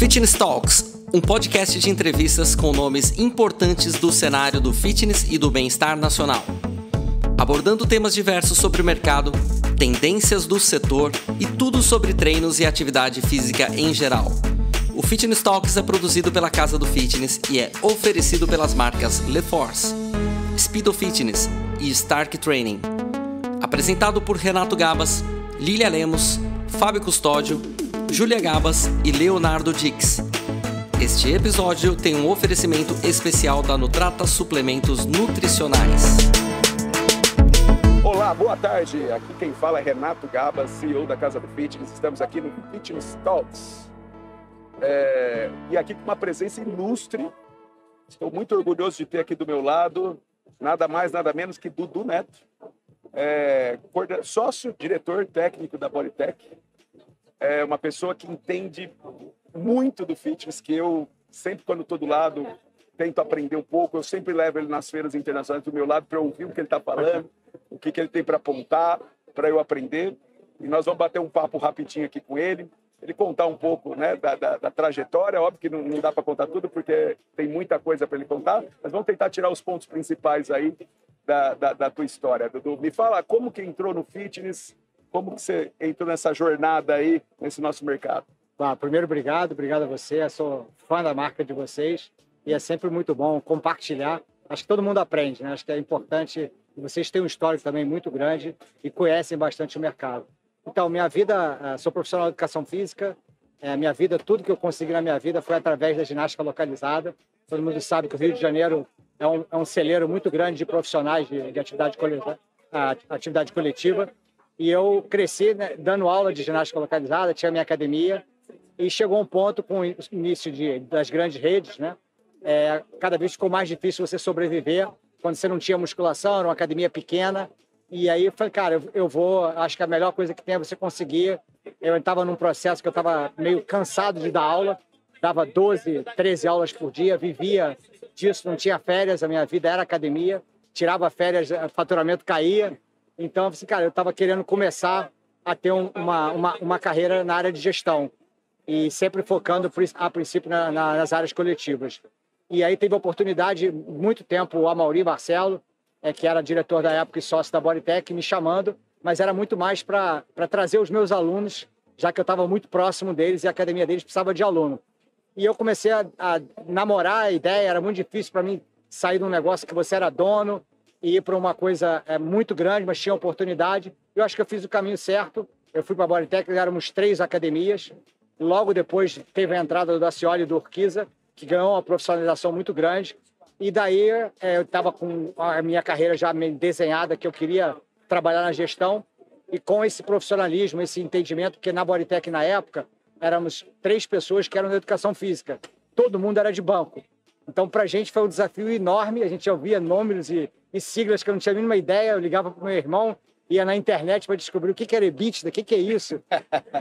Fitness Talks, um podcast de entrevistas com nomes importantes do cenário do fitness e do bem-estar nacional. Abordando temas diversos sobre o mercado, tendências do setor e tudo sobre treinos e atividade física em geral. O Fitness Talks é produzido pela Casa do Fitness e é oferecido pelas marcas LeForce, Speedo Fitness e Stark Training. Apresentado por Renato Gabas, Lilia Lemos, Fábio Custódio, Júlia Gabas e Leonardo Dix. Este episódio tem um oferecimento especial da Nutrata Suplementos Nutricionais. Olá, boa tarde. Aqui quem fala é Renato Gabas, CEO da Casa do Fitness. Estamos aqui no Fitness Talks. É... E aqui com uma presença ilustre. Estou muito orgulhoso de ter aqui do meu lado nada mais, nada menos que Dudu Neto, é... sócio, diretor técnico da Bodytech, é uma pessoa que entende muito do fitness, que eu sempre quando estou do lado tento aprender um pouco, eu sempre levo ele nas feiras internacionais do meu lado para ouvir o que ele está falando, o que, que ele tem para apontar, para eu aprender. E nós vamos bater um papo rapidinho aqui com ele, ele contar um pouco né, da, da, da trajetória. Óbvio que não, não dá para contar tudo, porque tem muita coisa para ele contar, mas vamos tentar tirar os pontos principais aí da, da, da tua história. Dudu, me fala como que entrou no fitness, como que você entrou nessa jornada aí, nesse nosso mercado? Bom, primeiro, obrigado, obrigado a você. Eu sou fã da marca de vocês e é sempre muito bom compartilhar. Acho que todo mundo aprende, né? Acho que é importante. Vocês têm um histórico também muito grande e conhecem bastante o mercado. Então, minha vida, eh, sou profissional de educação física. É, minha vida, tudo que eu consegui na minha vida foi através da ginástica localizada. Todo mundo sabe que o Rio de Janeiro é um, é um celeiro muito grande de profissionais de, de atividade, coletiva, atividade coletiva. E eu cresci né, dando aula de ginástica localizada, tinha minha academia, e chegou um ponto com o início de, das grandes redes, né? É, cada vez ficou mais difícil você sobreviver quando você não tinha musculação, era uma academia pequena. E aí eu falei, cara, eu, eu vou, acho que a melhor coisa que tem é você conseguir. Eu estava num processo que eu estava meio cansado de dar aula, dava 12, 13 aulas por dia, vivia disso, não tinha férias, a minha vida era academia, tirava férias, o faturamento caía. Então, assim, cara, eu estava querendo começar a ter um, uma, uma, uma, carreira na área de gestão e sempre focando, a princípio, na, na, nas áreas coletivas. E aí teve a oportunidade, muito tempo, o Amaury Marcelo, é, que era diretor da época e sócio da Bodytech, me chamando, mas era muito mais para trazer os meus alunos, já que eu estava muito próximo deles e a academia deles precisava de aluno. E eu comecei a, a namorar a ideia, era muito difícil para mim sair de um negócio que você era dono, e ir para uma coisa é, muito grande, mas tinha oportunidade. Eu acho que eu fiz o caminho certo. Eu fui para a Bodytech, éramos três academias. Logo depois teve a entrada do Dacioli e do Urquiza, que ganhou uma profissionalização muito grande. E daí é, eu estava com a minha carreira já desenhada, que eu queria trabalhar na gestão. E com esse profissionalismo, esse entendimento, porque na Bodytech, na época, éramos três pessoas que eram da educação física. Todo mundo era de banco. Então, para a gente foi um desafio enorme. A gente ouvia números e e siglas que eu não tinha a mínima ideia. Eu ligava para o meu irmão, ia na internet para descobrir o que, que era EBITDA, o que, que é isso.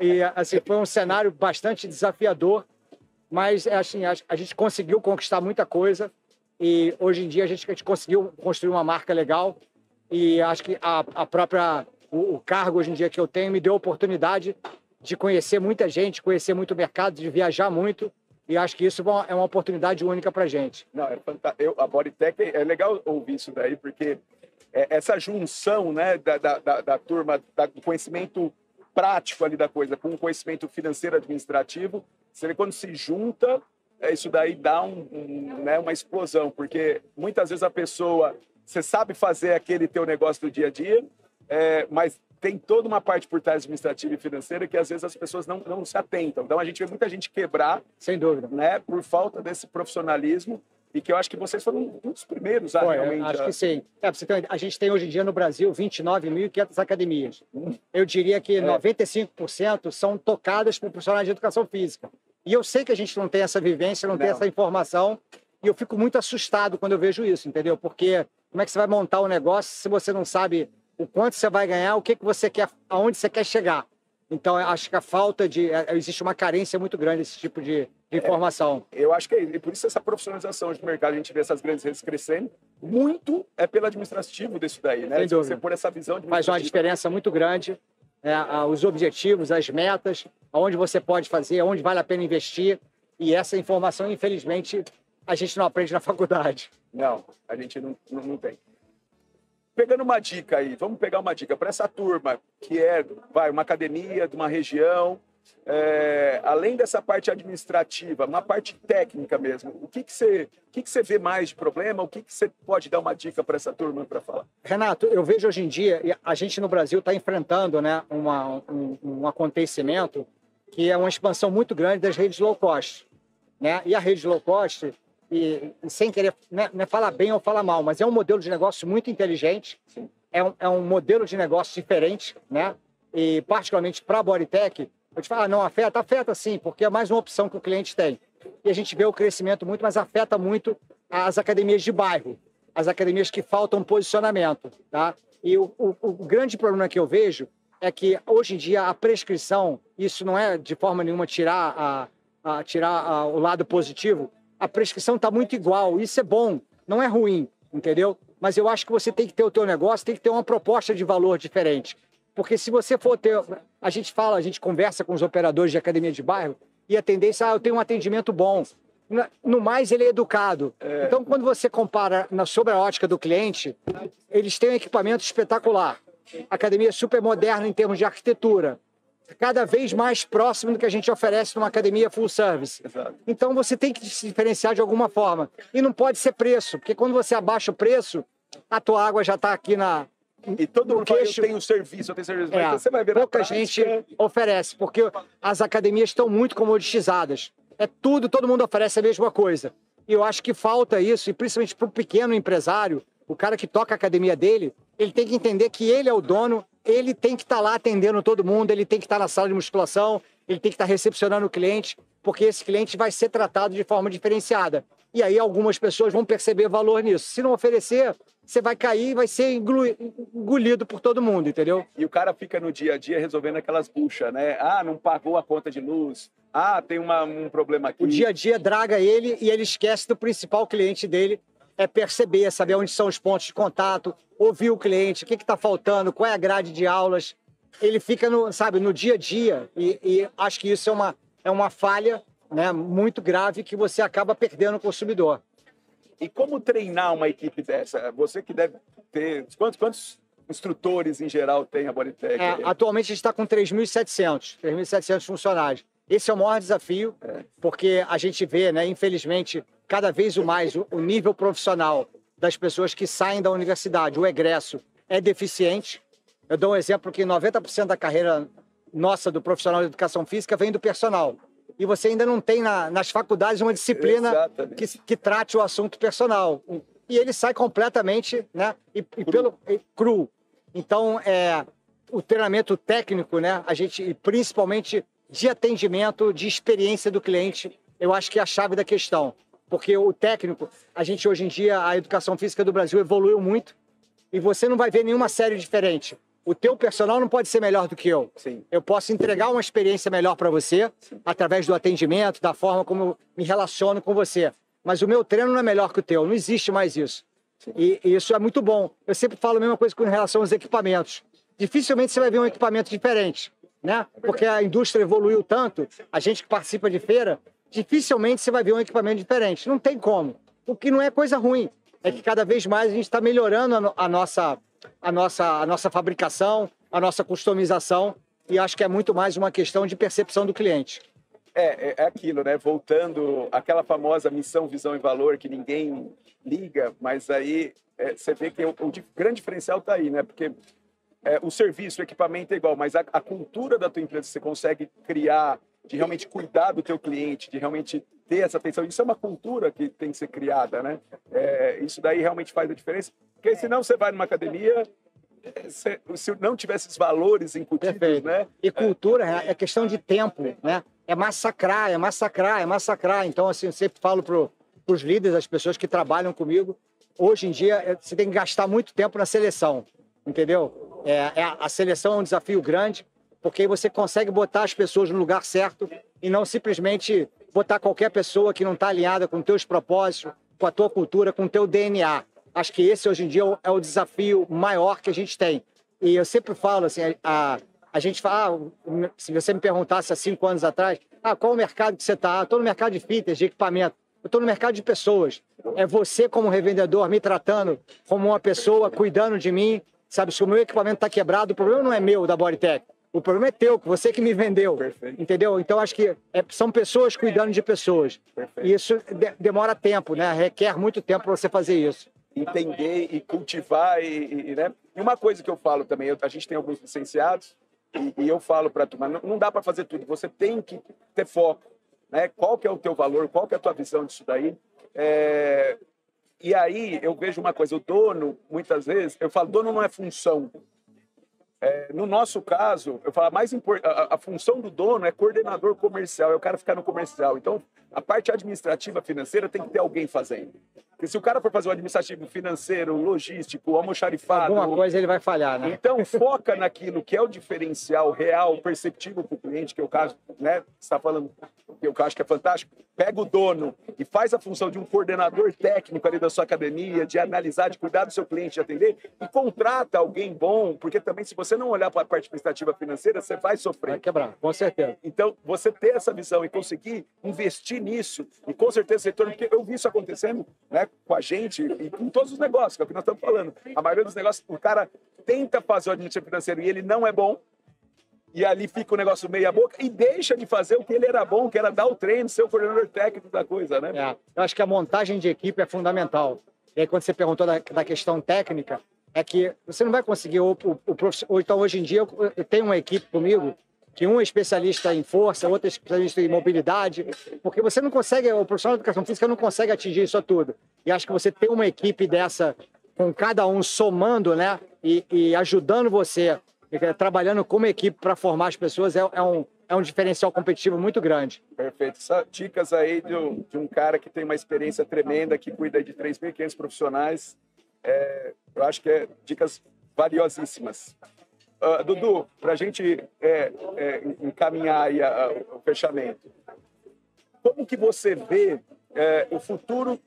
E assim, foi um cenário bastante desafiador, mas assim, a, a gente conseguiu conquistar muita coisa e hoje em dia a gente, a gente conseguiu construir uma marca legal e acho que a, a própria o, o, cargo hoje em dia que eu tenho me deu a oportunidade de conhecer muita gente, conhecer muito o mercado, de viajar muito e acho que isso é uma oportunidade única para gente. Não, é fantástico. a Bodytech, é legal ouvir isso daí, porque é essa junção né, da, da, da, da turma, do conhecimento prático ali da coisa com o conhecimento financeiro administrativo, quando se junta, é, isso daí dá um, um, né, uma explosão, porque muitas vezes a pessoa, você sabe fazer aquele teu negócio do dia a dia, é, mas tem toda uma parte por trás administrativa e financeira que às vezes as pessoas não, não se atentam. Então a gente vê muita gente quebrar, sem dúvida, né, por falta desse profissionalismo e que eu acho que vocês foram um dos primeiros a realmente. Acho a... que sim. É, você tem, a gente tem hoje em dia no Brasil 29.500 academias. Hum. Eu diria que é. 95% são tocadas por profissionais de educação física. E eu sei que a gente não tem essa vivência, não, não. tem essa informação, e eu fico muito assustado quando eu vejo isso, entendeu? Porque como é que você vai montar um negócio se você não sabe o quanto você vai ganhar, o que, que você quer, aonde você quer chegar. Então, acho que a falta de. É, existe uma carência muito grande desse tipo de, de informação. É, eu acho que é e por isso essa profissionalização de mercado, a gente vê essas grandes redes crescendo, muito é pelo administrativo disso daí, né? Sem Se você pôr essa visão Faz uma diferença muito grande. É, os objetivos, as metas, aonde você pode fazer, aonde vale a pena investir. E essa informação, infelizmente, a gente não aprende na faculdade. Não, a gente não, não, não tem. Pegando uma dica aí, vamos pegar uma dica para essa turma que é, vai, uma academia de uma região, é, além dessa parte administrativa, uma parte técnica mesmo, o que, que, você, o que, que você vê mais de problema? O que, que você pode dar uma dica para essa turma para falar? Renato, eu vejo hoje em dia, a gente no Brasil está enfrentando né, uma, um, um, acontecimento que é uma expansão muito grande das redes low cost. Né? E a rede low cost, e, e sem querer né, não é falar bem ou falar mal, mas é um modelo de negócio muito inteligente, é um, é um modelo de negócio diferente, né? e particularmente para a Bodytech, eu te falo, ah, não afeta? Afeta sim, porque é mais uma opção que o cliente tem. E a gente vê o crescimento muito, mas afeta muito as academias de bairro, as academias que faltam posicionamento. Tá? E o, o, o grande problema que eu vejo é que hoje em dia a prescrição, isso não é de forma nenhuma tirar, a, a tirar a, o lado positivo, a prescrição está muito igual, isso é bom, não é ruim, entendeu? Mas eu acho que você tem que ter o teu negócio, tem que ter uma proposta de valor diferente. Porque se você for ter. A gente fala, a gente conversa com os operadores de academia de bairro e a tendência, ah, eu tenho um atendimento bom. No mais, ele é educado. É. Então, quando você compara na, sobre a ótica do cliente, eles têm um equipamento espetacular. Academia super moderna em termos de arquitetura. Cada vez mais próximo do que a gente oferece numa academia full service. Exato. Então, você tem que se diferenciar de alguma forma. E não pode ser preço, porque quando você abaixa o preço, a tua água já está aqui na, e todo mundo queixo, fala, eu tenho serviço, eu tenho serviço. É, mas você vai ver pouca gente oferece, porque as academias estão muito comoditizadas. É tudo, todo mundo oferece a mesma coisa. E eu acho que falta isso, e principalmente para o pequeno empresário, o cara que toca a academia dele, ele tem que entender que ele é o dono, ele tem que estar tá lá atendendo todo mundo, ele tem que estar tá na sala de musculação, ele tem que estar tá recepcionando o cliente, porque esse cliente vai ser tratado de forma diferenciada. E aí algumas pessoas vão perceber valor nisso. Se não oferecer, você vai cair e vai ser engolido por todo mundo, entendeu? E o cara fica no dia a dia resolvendo aquelas buchas, né? Ah, não pagou a conta de luz. Ah, tem uma, um problema aqui. O dia a dia draga ele e ele esquece do principal cliente dele, é perceber, saber onde são os pontos de contato, ouvir o cliente, o que está faltando, qual é a grade de aulas. Ele fica, no, sabe, no dia a dia e, e acho que isso é uma, é uma falha né, muito grave que você acaba perdendo o consumidor. E como treinar uma equipe dessa? Você que deve ter. Quantos, quantos instrutores em geral tem a Bodytech? É, atualmente a gente está com 3.700, 3.700 funcionários. Esse é o maior desafio, porque a gente vê, né, infelizmente, cada vez mais o, o nível profissional das pessoas que saem da universidade, o egresso, é deficiente. Eu dou um exemplo que 90% da carreira nossa do profissional de educação física vem do personal e você ainda não tem na, nas faculdades uma disciplina que, que, trate o assunto personal. E ele sai completamente né, e, e. Pelo, e, cru. Então, é, o treinamento técnico, né, a gente, principalmente de atendimento, de experiência do cliente, eu acho que é a chave da questão. Porque o técnico, a gente hoje em dia, a educação física do Brasil evoluiu muito e você não vai ver nenhuma série diferente o teu personal não pode ser melhor do que eu. Sim. Eu posso entregar uma experiência melhor para você Sim. através do atendimento, da forma como eu me relaciono com você. Mas o meu treino não é melhor que o teu. Não existe mais isso. E, e, isso é muito bom. Eu sempre falo a mesma coisa com relação aos equipamentos. Dificilmente você vai ver um equipamento diferente, né? Porque a indústria evoluiu tanto. A gente que participa de feira, dificilmente você vai ver um equipamento diferente. Não tem como. O que não é coisa ruim. É que cada vez mais a gente está melhorando a, a nossa a nossa, a nossa fabricação, a nossa customização, e acho que é muito mais uma questão de percepção do cliente. É, é, é aquilo, né? Voltando àquela famosa missão, visão e valor que ninguém liga, mas aí é, você vê que o, o grande diferencial está aí, né? Porque é, o serviço, o equipamento é igual, mas a, a, cultura da tua empresa você consegue criar, de realmente cuidar do teu cliente, de realmente ter essa atenção. Isso é uma cultura que tem que ser criada, né? É, isso daí realmente faz a diferença. Porque senão você vai numa academia, se, se não tivesse esses valores incutidos, Perfeito. né? E cultura é, é questão de tempo, né? É massacrar, é massacrar, é massacrar. Então, assim, eu sempre falo para os líderes, as pessoas que trabalham comigo, hoje em dia é, você tem que gastar muito tempo na seleção, entendeu? É, é, a seleção é um desafio grande, porque aí você consegue botar as pessoas no lugar certo e não simplesmente botar qualquer pessoa que não está alinhada com teus propósitos, com a tua cultura, com o teu DNA. Acho que esse hoje em dia é o desafio maior que a gente tem. E eu sempre falo assim, a, a gente fala, ah, se você me perguntasse há cinco anos atrás, Ah, qual o mercado que você está? Estou no mercado de fitness, de equipamento. Eu estou no mercado de pessoas. É você, como revendedor, me tratando como uma pessoa, cuidando de mim. Sabe, se o meu equipamento está quebrado, o problema não é meu, da Bodytech. O problema é teu, você que me vendeu. Perfeito. Entendeu? Então, acho que é, são pessoas cuidando de pessoas. Perfeito. E isso de, demora tempo, né? Requer muito tempo para você fazer isso. Entender e cultivar. E, e, né? e uma coisa que eu falo também, eu, a gente tem alguns licenciados, e, e eu falo para tu, mas não, não dá para fazer tudo. Você tem que ter foco. Né? Qual que é o teu valor? Qual que é a tua visão disso daí? É... E aí eu vejo uma coisa, o dono, muitas vezes, eu falo, dono não é função, é, no nosso caso, eu falo, mais a, a, função do dono é coordenador comercial, é o cara ficar no comercial. Então, a parte administrativa financeira tem que ter alguém fazendo. Porque se o cara for fazer o administrativo financeiro, logístico, almoxarifado... Alguma coisa ele vai falhar, né? Então, foca naquilo que é o diferencial real, perceptível para o cliente, que é o caso, né? Está falando, que eu acho que é fantástico. Pega o dono e faz a função de um coordenador técnico ali da sua academia, de analisar, de cuidar do seu cliente, de atender, e contrata alguém bom, porque também se você não olhar para a parte administrativa financeira, você vai sofrer. Vai quebrar, com certeza. Então, você ter essa visão e conseguir investir nisso, e com certeza retorno, porque eu vi isso acontecendo, né? com a gente e com todos os negócios, que é o que nós estamos falando. A maioria dos negócios, o cara tenta fazer o administrativo financeiro e ele não é bom, e ali fica o negócio meia boca e deixa de fazer o que ele era bom, que era dar o treino, ser o coordenador técnico da coisa, né? É, eu acho que a montagem de equipe é fundamental. E aí, quando você perguntou da, da questão técnica, é que você não vai conseguir, ou então hoje em dia eu, eu tenho uma equipe comigo que um é especialista em força, outro é especialista em mobilidade, porque você não consegue, o profissional de educação física não consegue atingir isso tudo. E acho que você tem uma equipe dessa, com cada um somando, né, e, e ajudando você, trabalhando como equipe para formar as pessoas, é, é, um, é um diferencial competitivo muito grande. Perfeito. Só dicas aí de um, de um cara que tem uma experiência tremenda, que cuida de 3.500 profissionais. É, eu acho que é dicas valiosíssimas. Uh, Dudu, para a gente é, é, encaminhar a, a, o fechamento, como que você vê é, o futuro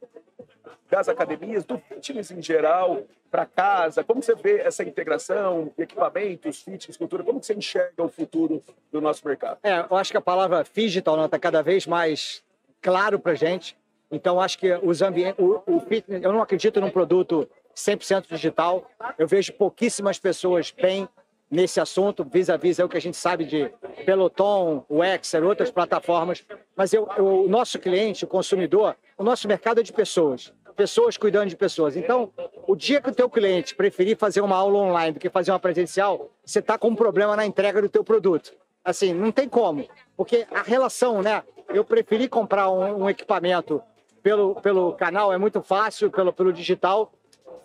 das academias, do fitness em geral, para casa? Como você vê essa integração, equipamentos, fitness, cultura? Como você enxerga o futuro do nosso mercado? É, eu acho que a palavra digital está cada vez mais claro para gente. Então, acho que os ambientes, o, o fitness, eu não acredito num produto 100% digital. Eu vejo pouquíssimas pessoas bem nesse assunto, vis-a-vis é o que a gente sabe de Peloton, o Exer, outras plataformas, mas eu, eu, o nosso cliente, o consumidor, o nosso mercado é de pessoas, pessoas cuidando de pessoas. Então, o dia que o teu cliente preferir fazer uma aula online do que fazer uma presencial, você está com um problema na entrega do teu produto. Assim, não tem como, porque a relação, né? Eu preferi comprar um, um equipamento pelo, pelo canal, é muito fácil, pelo, pelo digital,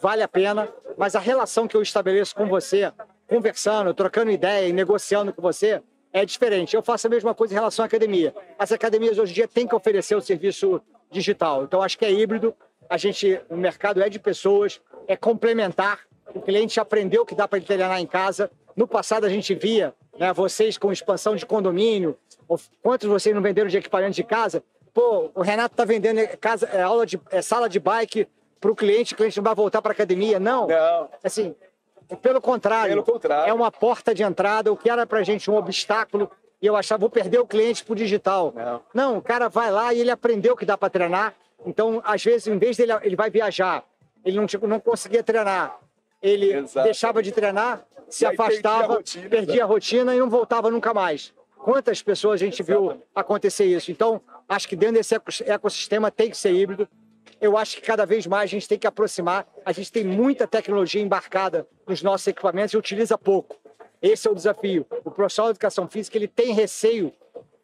vale a pena, mas a relação que eu estabeleço com você conversando, trocando ideia e negociando com você, é diferente. Eu faço a mesma coisa em relação à academia. As academias hoje em dia têm que oferecer o serviço digital. Então, acho que é híbrido. A gente, o mercado é de pessoas, é complementar. O cliente aprendeu que dá para ele treinar em casa. No passado, a gente via né, vocês com expansão de condomínio. Quantos vocês não venderam de equipamento de casa? Pô, o Renato está vendendo casa, é, aula de, é, sala de bike para o cliente, o cliente não vai voltar para a academia. Não. Não. Assim, pelo contrário, Pelo contrário, é uma porta de entrada. O que era para gente um obstáculo e eu achava, vou perder o cliente para o digital. Não. Não, o cara vai lá e ele aprendeu que dá para treinar. Então, às vezes, em vez dele ele vai viajar, ele não, tipo, não conseguia treinar. Ele Exato. deixava de treinar, se afastava, perdia, a rotina, perdia a rotina e não voltava nunca mais. Quantas pessoas a gente Exato. viu acontecer isso? Então, acho que dentro desse ecossistema tem que ser híbrido eu acho que cada vez mais a gente tem que aproximar. A gente tem muita tecnologia embarcada nos nossos equipamentos e utiliza pouco. Esse é o desafio. O profissional de educação física ele tem receio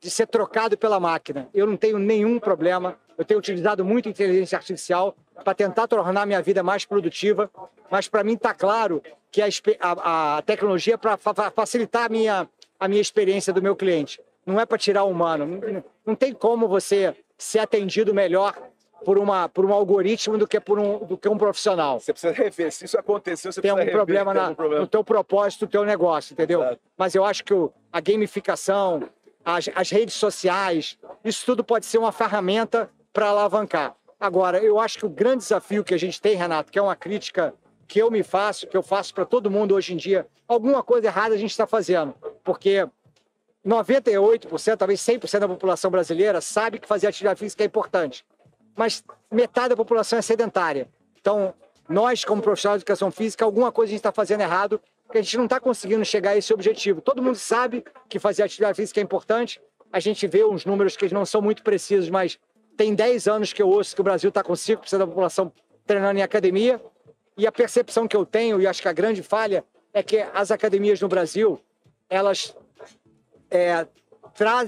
de ser trocado pela máquina. Eu não tenho nenhum problema. Eu tenho utilizado muito inteligência artificial para tentar tornar minha vida mais produtiva, mas para mim está claro que a, a, a tecnologia é para fa facilitar a minha, a minha experiência do meu cliente. Não é para tirar o humano. Não, não tem como você ser atendido melhor por, uma, por um algoritmo do que por um, do que um profissional. Você precisa rever. Se isso aconteceu, você tem precisa algum problema, na, problema no teu propósito, no teu negócio, entendeu? Exato. Mas eu acho que o, a gamificação, as, as redes sociais, isso tudo pode ser uma ferramenta para alavancar. Agora, eu acho que o grande desafio que a gente tem, Renato, que é uma crítica que eu me faço, que eu faço para todo mundo hoje em dia, alguma coisa errada a gente está fazendo. Porque 98%, talvez 100% da população brasileira sabe que fazer atividade física é importante, mas metade da população é sedentária. Então, nós, como profissionais de educação física, alguma coisa a gente está fazendo errado, porque a gente não está conseguindo chegar a esse objetivo. Todo mundo sabe que fazer atividade física é importante, a gente vê uns números que não são muito precisos, mas tem 10 anos que eu ouço que o Brasil está com 5% da população treinando em academia, e a percepção que eu tenho, e acho que a grande falha, é que as academias no Brasil, elas é, tra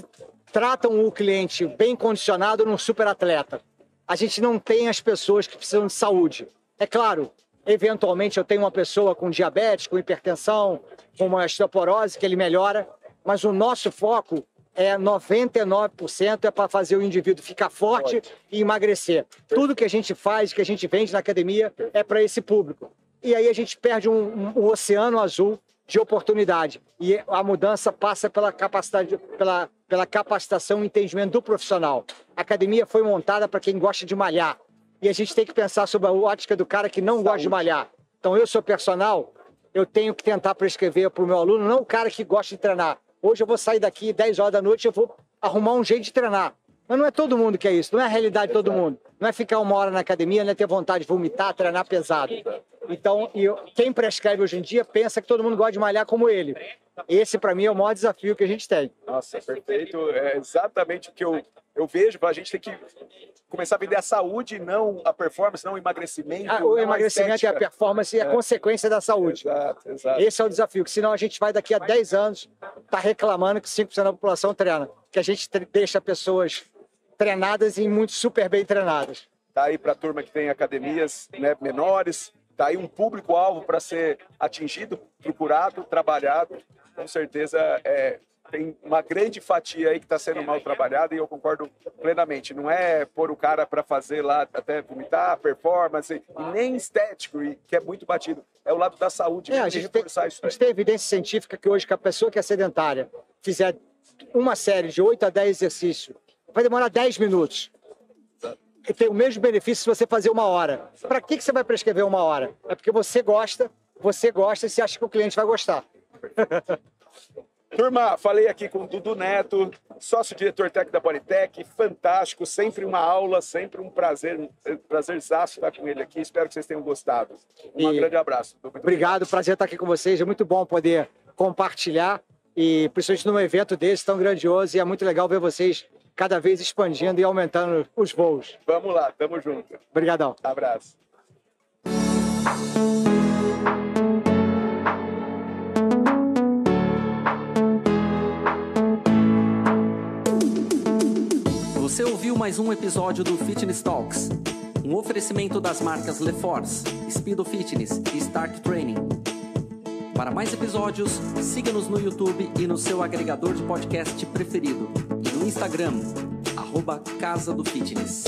tratam o cliente bem condicionado num super atleta. A gente não tem as pessoas que precisam de saúde. É claro, eventualmente eu tenho uma pessoa com diabetes, com hipertensão, com uma osteoporose, que ele melhora, mas o nosso foco é 99% é para fazer o indivíduo ficar forte Pode. e emagrecer. Tudo que a gente faz, que a gente vende na academia, é para esse público. E aí a gente perde um, um, um oceano azul de oportunidade. E a mudança passa pela capacidade, pela, pela capacitação e entendimento do profissional. A academia foi montada para quem gosta de malhar. E a gente tem que pensar sobre a ótica do cara que não Saúde. gosta de malhar. Então, eu sou personal, eu tenho que tentar prescrever para o meu aluno, não o cara que gosta de treinar. Hoje eu vou sair daqui 10 horas da noite, eu vou arrumar um jeito de treinar. Mas não é todo mundo que é isso, não é a realidade de todo mundo. Não é ficar uma hora na academia, não é ter vontade de vomitar, treinar pesado. Então, quem prescreve hoje em dia pensa que todo mundo gosta de malhar como ele. Esse, para mim, é o maior desafio que a gente tem. Nossa, perfeito. É exatamente o que eu, eu vejo. A gente tem que começar a vender a saúde, não a performance, não o emagrecimento. Ah, o emagrecimento e a performance é a consequência da saúde. Exato, exato. Esse é o desafio, que senão a gente vai daqui a 10 anos tá reclamando que 5% da população treina. Que a gente deixa pessoas treinadas e muito super bem trenadas. Tá aí para a turma que tem academias né, menores, tá aí um público-alvo para ser atingido, procurado, trabalhado. Com certeza é, tem uma grande fatia aí que está sendo mal trabalhada e eu concordo plenamente. Não é pôr o cara para fazer lá até vomitar, performance, nem estético, e que é muito batido. É o lado da saúde. É, a, gente tem, a gente tem evidência científica que hoje que a pessoa que é sedentária fizer uma série de 8 a 10 exercícios vai demorar 10 minutos. Tem o mesmo benefício se você fazer uma hora. Para que, que você vai prescrever uma hora? É porque você gosta, você gosta e você acha que o cliente vai gostar. Turma, falei aqui com o Dudu Neto, sócio-diretor técnico da Politec, fantástico, sempre uma aula, sempre um prazer, um prazerzaço estar com ele aqui. Espero que vocês tenham gostado. Um e... grande abraço. Obrigado, obrigado, prazer estar aqui com vocês. É muito bom poder compartilhar e principalmente num evento desse tão grandioso e é muito legal ver vocês cada vez expandindo e aumentando os voos. Vamos lá, tamo junto. Obrigadão. Abraço. Você ouviu mais um episódio do Fitness Talks, um oferecimento das marcas LeForce, Speedo Fitness e Start Training. Para mais episódios, siga-nos no YouTube e no seu agregador de podcast preferido Instagram, arroba Casa do Fitness.